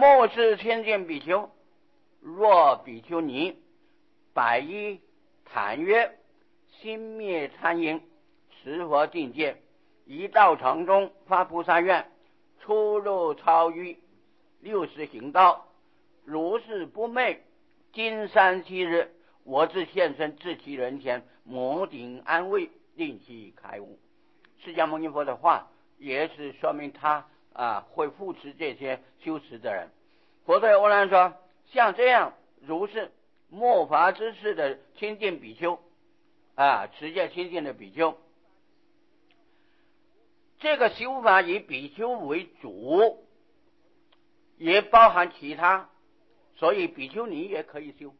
末世千见比丘，若比丘尼，百衣坦约，心灭贪淫，持佛境界，一道城中发菩萨愿，出入超欲，六十行道，如是不昧。今三七日，我自现身至其人前，摩顶安慰，令其开悟。释迦牟尼佛的话，也是说明他。啊，会扶持这些修持的人。佛对欧兰说：“像这样如是末法之事的清净比丘，啊，持戒清净的比丘，这个修法以比丘为主，也包含其他，所以比丘尼也可以修。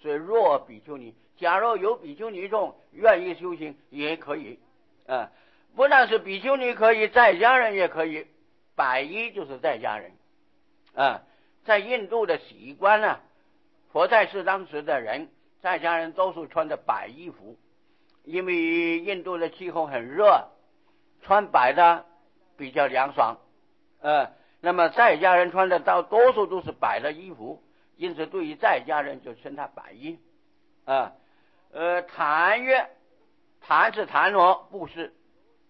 所以若比丘尼，假若有比丘尼众愿意修行，也可以。啊，不但是比丘尼可以，在家人也可以。”百衣就是在家人，啊，在印度的习惯呢，佛在世当时的人，在家人都是穿着白衣服，因为印度的气候很热，穿白的比较凉爽，呃，那么在家人穿的大多数都是白的衣服，因此对于在家人就称他白衣，啊，呃，檀月，檀是檀罗布施，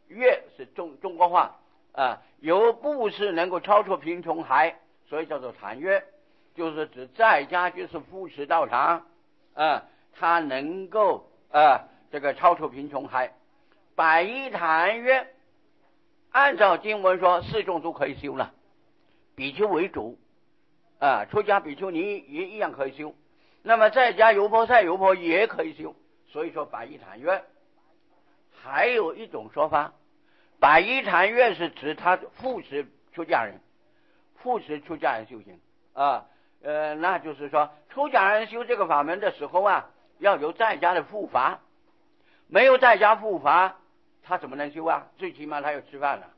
月是中中国话。啊，有布施能够超出贫穷海，所以叫做禅约，就是指在家就是扶持道场，啊，他能够啊这个超出贫穷海。百亿禅约，按照经文说，四众都可以修了，比丘为主，啊，出家比丘尼也一样可以修。那么在家油婆塞油婆也可以修，所以说百亿禅约。还有一种说法。百一禅院是指他扶持出家人，扶持出家人修行啊，呃，那就是说出家人修这个法门的时候啊，要有在家的护法，没有在家护法，他怎么能修啊？最起码他要吃饭了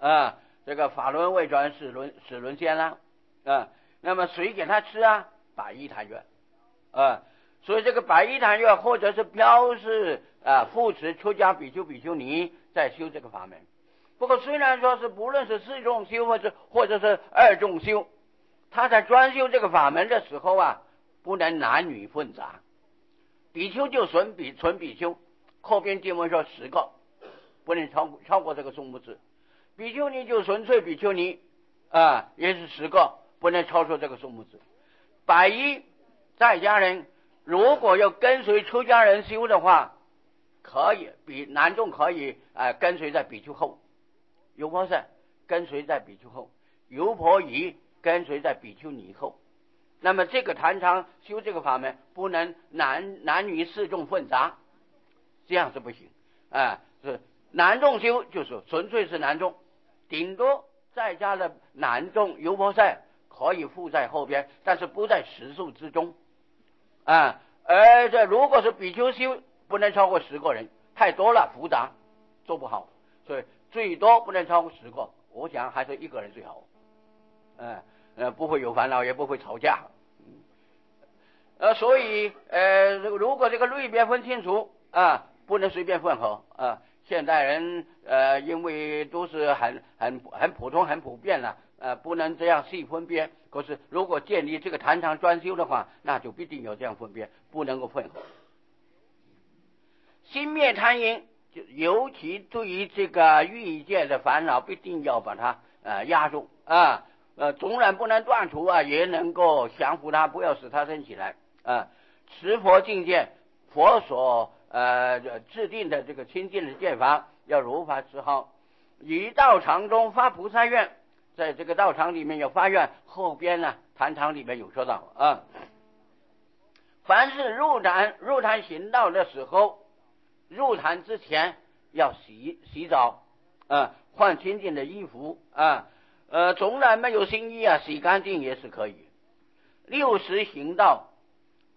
啊，这个法轮未转，死轮死轮先了啊，那么谁给他吃啊？百一禅院啊，所以这个百一禅院或者是标示啊扶持出家比丘比丘尼。在修这个法门，不过虽然说是不论是四众修或者或者是二众修，他在专修这个法门的时候啊，不能男女混杂，比丘就纯比纯比丘，后边经文说十个，不能超超过这个数目字，比丘尼就纯粹比丘尼啊，也是十个，不能超出这个数目字。百一在家人如果要跟随出家人修的话。可以比男众可以啊，跟随在比丘后，油婆塞跟随在比丘后，油婆夷跟随在比丘尼后。那么这个坛场修这个法门，不能男男女四众混杂，这样是不行啊。是男众修就是纯粹是男众，顶多在家的男众油婆塞可以附在后边，但是不在实数之中啊。而这如果是比丘修。不能超过十个人，太多了复杂，做不好，所以最多不能超过十个。我想还是一个人最好，嗯呃，不会有烦恼，也不会吵架，呃，所以呃，如果这个类别分清楚啊，不能随便混合啊。现代人呃，因为都是很很很普通、很普遍了，呃，不能这样细分别。可是如果建立这个坛场专修的话，那就必定有这样分别，不能够混合。心灭贪淫，就尤其对于这个欲界的烦恼，必定要把它呃压住啊，呃，纵然不能断除啊，也能够降服它，不要使它升起来啊。持佛境界，佛所呃制定的这个清净的戒法，要如法持好。以道场中发菩萨愿，在这个道场里面有发愿，后边呢坛场里面有说到啊，凡是入坛入坛行道的时候。入坛之前要洗洗澡，啊，换清净的衣服，啊，呃，纵然没有新衣啊，洗干净也是可以。六十行道，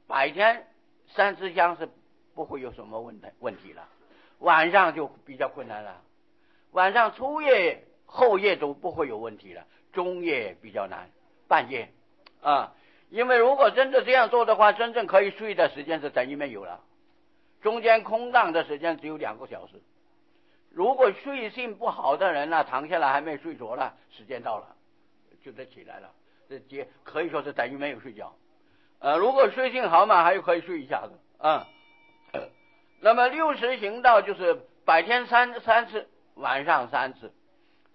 白天三支香是不会有什么问题问题了，晚上就比较困难了。晚上初夜、后夜都不会有问题了，中夜比较难，半夜啊，因为如果真的这样做的话，真正可以睡的时间是等于没有了。中间空档的时间只有两个小时，如果睡性不好的人呢，躺下来还没睡着呢，时间到了就得起来了。这接可以说是等于没有睡觉。呃，如果睡性好嘛，还可以睡一下子啊。那么六十行道就是白天三三次，晚上三次。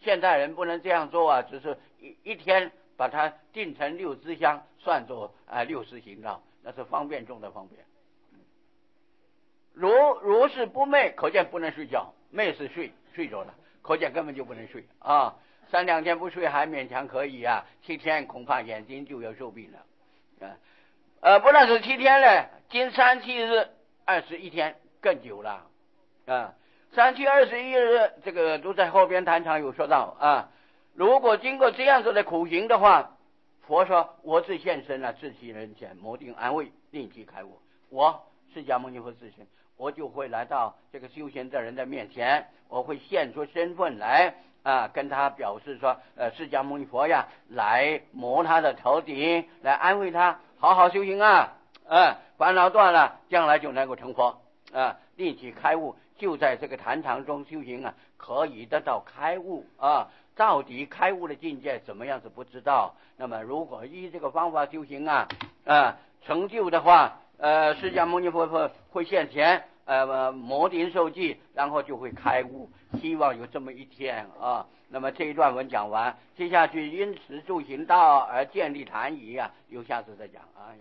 现代人不能这样做啊，只是一一天把它定成六支香，算作啊六十行道，那是方便中的方便。如如是不寐，可见不能睡觉。寐是睡睡着了，可见根本就不能睡啊。三两天不睡还勉强可以啊，七天恐怕眼睛就要受病了啊。呃，不但是七天呢，今三七日二十一天更久了啊。三七二十一日，这个都在后边谈场有说到啊。如果经过这样子的苦行的话，佛说：“我自现身了，自其人前，谋定安慰，令其开悟。”我释迦牟尼佛自身，我就会来到这个修行的人的面前，我会现出身份来啊，跟他表示说：“呃，释迦牟尼佛呀，来磨他的头顶，来安慰他，好好修行啊，啊，烦恼断了，将来就能够成佛啊，立即开悟。”就在这个坛场中修行啊，可以得到开悟啊。到底开悟的境界怎么样子不知道。那么如果依这个方法修行啊，啊成就的话，呃，释迦牟尼佛会会现前，呃，摩顶受记，然后就会开悟。希望有这么一天啊。那么这一段文讲完，接下去因持住行道而建立禅仪啊，有下次再讲啊。